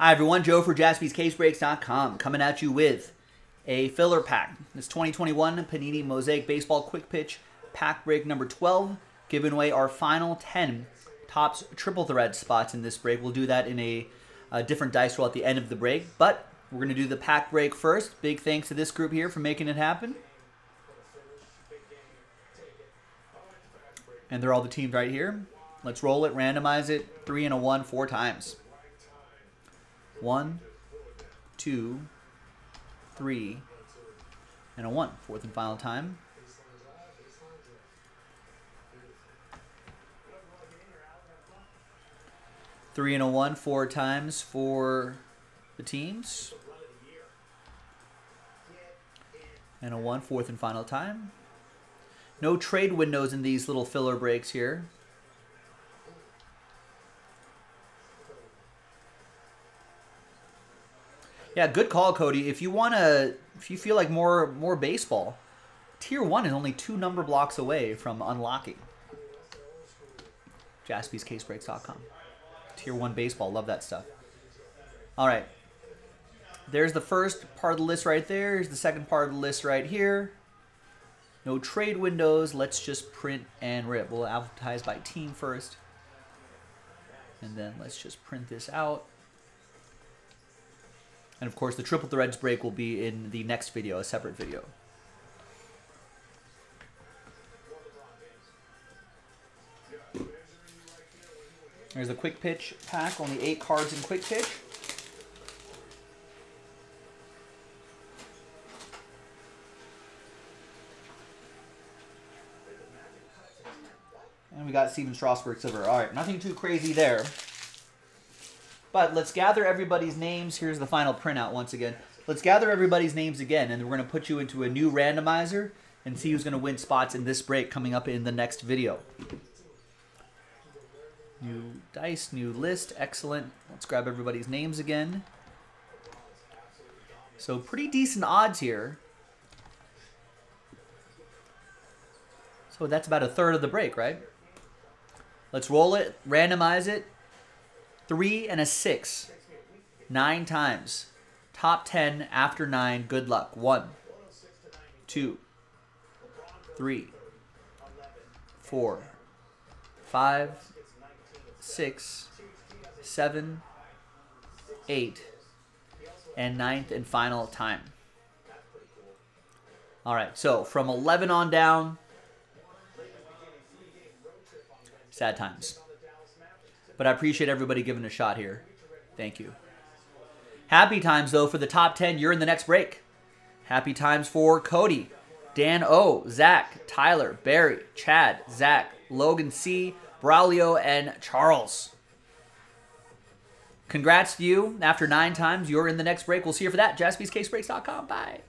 Hi, everyone. Joe for jaspyscasebreaks.com coming at you with a filler pack. This 2021 Panini Mosaic Baseball Quick Pitch pack break number 12, giving away our final 10 Topps triple thread spots in this break. We'll do that in a, a different dice roll at the end of the break, but we're going to do the pack break first. Big thanks to this group here for making it happen. And they're all the teams right here. Let's roll it, randomize it, three and a one, four times. One, two, three, and a one. Fourth and final time. Three and a one, four times for the teams. And a one, fourth and final time. No trade windows in these little filler breaks here. Yeah, good call, Cody. If you want to, if you feel like more more baseball, Tier 1 is only two number blocks away from unlocking. JaspysCaseBreaks.com. Tier 1 baseball. Love that stuff. All right. There's the first part of the list right there. Here's the second part of the list right here. No trade windows. Let's just print and rip. We'll advertise by team first. And then let's just print this out. And of course, the triple threads break will be in the next video, a separate video. There's a quick pitch pack, only eight cards in quick pitch. And we got Stephen Strasburg Silver. All right, nothing too crazy there. But let's gather everybody's names. Here's the final printout once again. Let's gather everybody's names again, and we're going to put you into a new randomizer and see who's going to win spots in this break coming up in the next video. New dice, new list. Excellent. Let's grab everybody's names again. So pretty decent odds here. So that's about a third of the break, right? Let's roll it, randomize it. Three and a six. Nine times. Top 10 after nine. Good luck. One, two, three, four, five, six, seven, eight, and ninth and final time. All right, so from 11 on down, sad times. But I appreciate everybody giving a shot here. Thank you. Happy times, though, for the top 10. You're in the next break. Happy times for Cody, Dan O, Zach, Tyler, Barry, Chad, Zach, Logan C, Braulio, and Charles. Congrats to you. After nine times, you're in the next break. We'll see you for that. JaspysCaseBreaks.com. Bye.